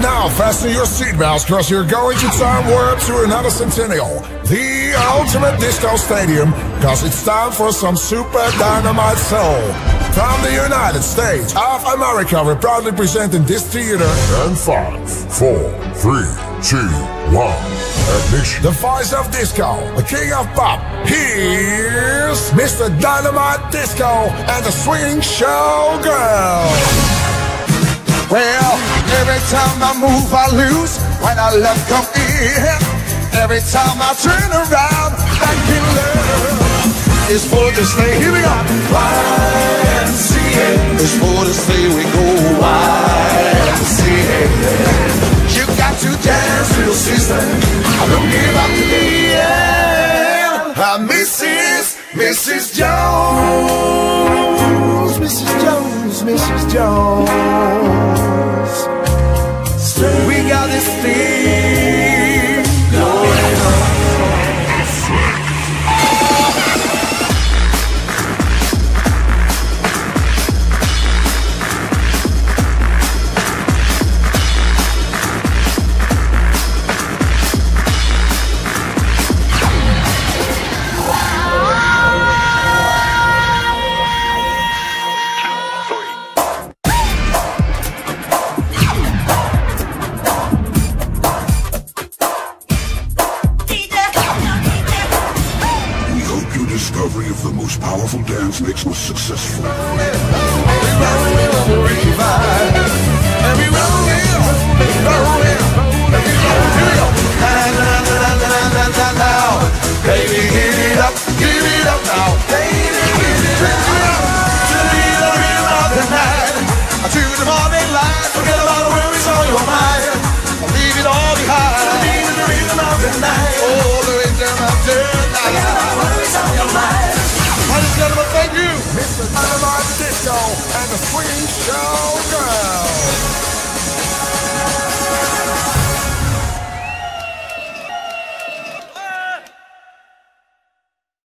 now, fasten your seatbelts because you're going to time warp to another centennial. The ultimate disco stadium, because it's time for some super dynamite soul. From the United States of America, we're proudly presenting this theater. And five, four, three, two, one, ignition. The voice of disco, the king of pop. Here's Mr. Dynamite Disco and the swing show girl. Well, every time I move, I lose. When I love come in, every time I turn around, back in love. It's for to stay. Here we go. YMCA. It's for to stay. We go YMCA. You got to dance, little sister. I don't give up the end. I'm Mrs. Mrs. Jones. Mrs. Jones. Mrs. Jones. the most powerful dance makes us successful. Baby, give it up, it up now. Baby, it up. The real. To the morning light, forget about